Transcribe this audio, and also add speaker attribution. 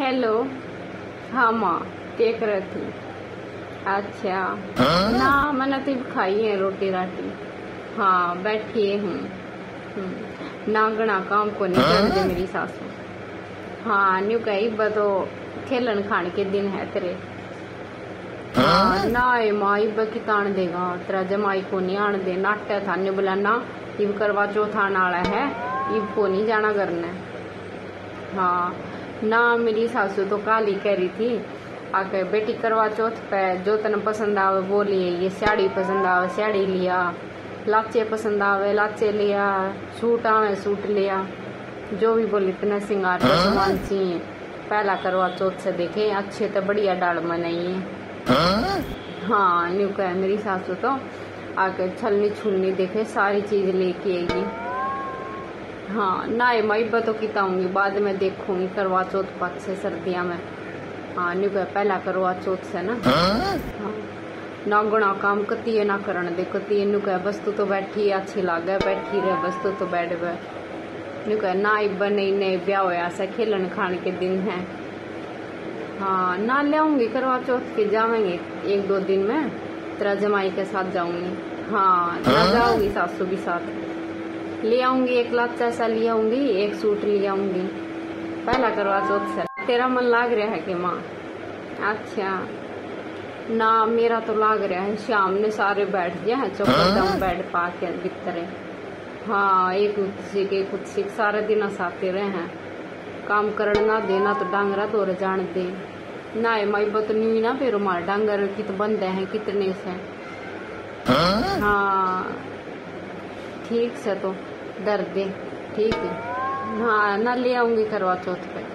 Speaker 1: Hello हाँ माँ देख रही थी अच्छा ना मैंने तो खाई है रोटी राटी हाँ बैठी हूँ ना गणा काम को नहीं कर दे मेरी सासू हाँ न्यू कही बतो खेलन खान के दिन है तेरे हाँ, ना ए माई बकी तान देगा तेरा जमाई को नहीं आन दे नाट्य था न्यू बुलाना इब करवा चौथ आने वाला है इब को नहीं जाना करना हाँ ना मेरी सासू तो काली कह रही थी आके बेटी करवा चौथ पे जो तन पसंद आवे वो लिए ये साड़ी पसंद आवे साड़ी लिया लाचे पसंद आवे लाचे लिया सूट आवे सूट लिया। जो भी बोली इतना सिंगार का सामान चाहिए पहला करवा चौथ से देखे अच्छे तो बढ़िया डाल मनाइए। हाँ? न्यू कह मेरी सासू तो आके छलनी छुलनी देखे सारी चीज़ लेके आएगी हाँ ना मैं तो किताऊँगी बाद में देखूँगी करवा चौथ पात से सर्दियाँ में। हाँ न्यू कह पहला करवा चौथ से ना। हाँ? ना गुणा काम कती है ना करण दे कती नु कह वस्तु तो बैठी है अच्छी लागे बैठी रहे वस्तु तो बैठ वे नु कह ना इब नहीं नहीं ब्याह होया से खेलन खान के दिन है। हाँ ना ले करवा चौथ के जावेंगे एक दो दिन में तेरा जमाई के साथ जाऊँगी। हाँ ना जाऊँगी सासू के साथ। ले आऊँगी एक लाचा सा ले आऊँगी एक सूट ले आऊँगी। पहला करवा चौथ से। तेरा मन लाग रहा है कि माँ? अच्छा। ना मेरा तो लाग रहा है। शाम ने सारे बैठ गए हैं? चौकम बैठ पा के भीतरे हाँ एक कुत्सी के कुत्सी सारे दिन साथे रहे। हैं काम करना देना तो डांगरा तो जान दे। ना माई बतनी ना फिर मार डांगर कित बंद है कितने से। हाँ। ठीक से तो। डर दे ठीक है। हाँ ना ले आऊँगी करवा चौथ पे।